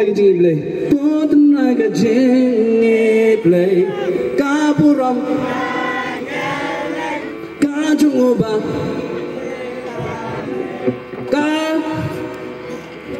Like a play. Put like a jing play. Kapuram. Kajungoba.